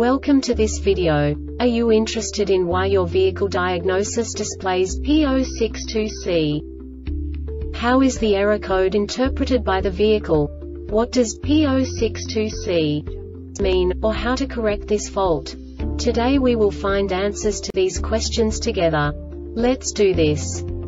Welcome to this video. Are you interested in why your vehicle diagnosis displays P062C? How is the error code interpreted by the vehicle? What does P062C mean, or how to correct this fault? Today we will find answers to these questions together. Let's do this.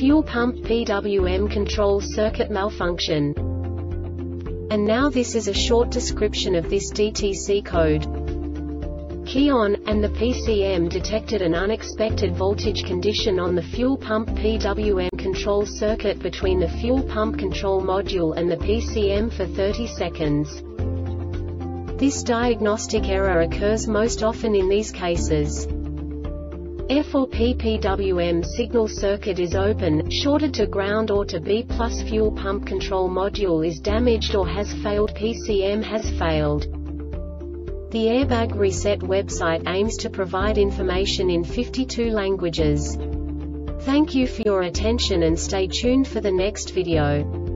fuel pump PWM control circuit malfunction. And now this is a short description of this DTC code. Key on, and the PCM detected an unexpected voltage condition on the fuel pump PWM control circuit between the fuel pump control module and the PCM for 30 seconds. This diagnostic error occurs most often in these cases. F4 PPWM signal circuit is open, shorted to ground or to B plus fuel pump control module is damaged or has failed PCM has failed. The Airbag Reset website aims to provide information in 52 languages. Thank you for your attention and stay tuned for the next video.